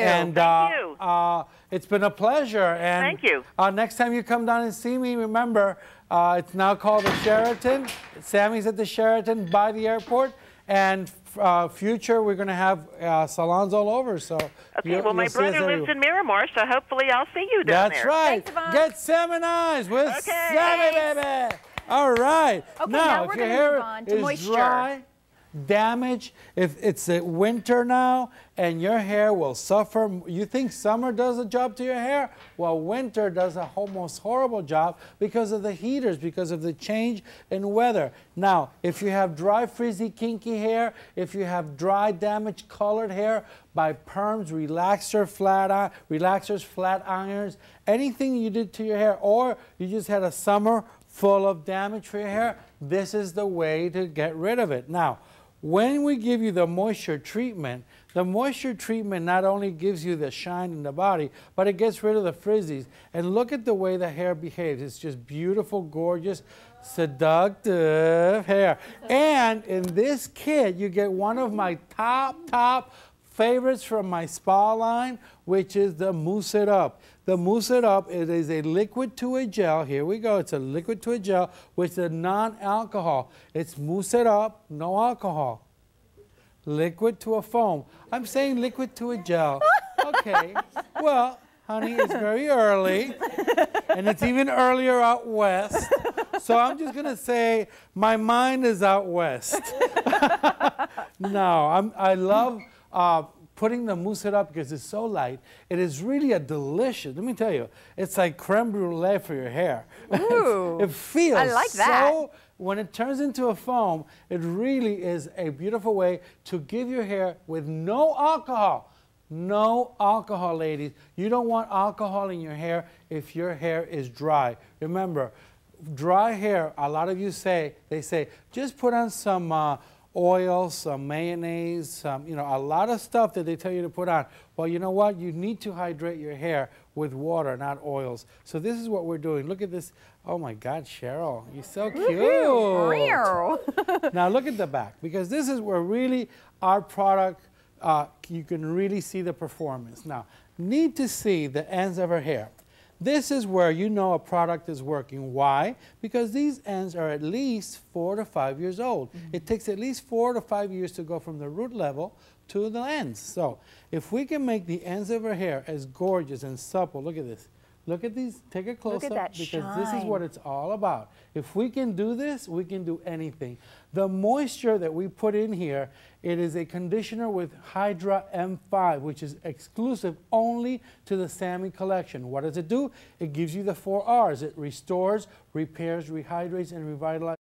And Thank uh, you. Uh, it's been a pleasure. And Thank you. Uh, next time you come down and see me, remember uh, it's now called the Sheraton. Samy's at the Sheraton by the airport. And uh, future, we're going to have uh, salons all over. So Okay, you'll- well, my you'll see us brother lives everywhere. in Miramar, so hopefully I'll see you down That's there. right. Thanks, Get Seminized with Okay. Samy, baby. All right. Okay, now, now we're gonna move on to moisture. dry, damaged, if it's a winter now and your hair will suffer, you think summer does a job to your hair? Well, winter does a almost horrible job because of the heaters, because of the change in weather. Now, if you have dry, frizzy, kinky hair, if you have dry, damaged, colored hair by perms, relaxer, flat iron, relaxers, flat irons, anything you did to your hair, or you just had a summer full of damage for your hair, this is the way to get rid of it. Now, when we give you the moisture treatment, the moisture treatment not only gives you the shine in the body, but it gets rid of the frizzies. And look at the way the hair behaves. It's just beautiful, gorgeous, seductive hair. And in this kit, you get one of my top, top favorites from my spa line, which is the Mousse It Up. The Mousse It Up, it is a liquid to a gel. Here we go. It's a liquid to a gel, which is non-alcohol. It's Mousse It Up, no alcohol. Liquid to a foam. I'm saying liquid to a gel. Okay. well, honey, it's very early, and it's even earlier out west. So I'm just gonna say my mind is out west. no, I'm, I love uh, putting the mousse it up because it's so light. It is really a delicious. Let me tell you, it's like creme brulee for your hair. Ooh. it feels I like that. so. When it turns into a foam, it really is a beautiful way to give your hair with no alcohol. No alcohol, ladies. You don't want alcohol in your hair if your hair is dry. Remember, dry hair, a lot of you say, they say, just put on some uh, oil, some mayonnaise, some, you know, a lot of stuff that they tell you to put on. Well, you know what? You need to hydrate your hair with water, not oils. So this is what we're doing. Look at this. Oh my God, Cheryl, you're so cute. now look at the back because this is where really our product, uh, you can really see the performance. Now, need to see the ends of her hair. This is where you know a product is working. Why? Because these ends are at least four to five years old. Mm-hmm. It takes at least four to five years to go from the root level to the ends. So if we can make the ends of her hair as gorgeous and supple, look at this. Look at these, take a close at up that because this is what it's all about. If we can do this, we can do anything. The moisture that we put in here, it is a conditioner with Hydra M5, which is exclusive only to the Samy collection. What does it do? It gives you the four R's. It restores, repairs, rehydrates, and revitalizes.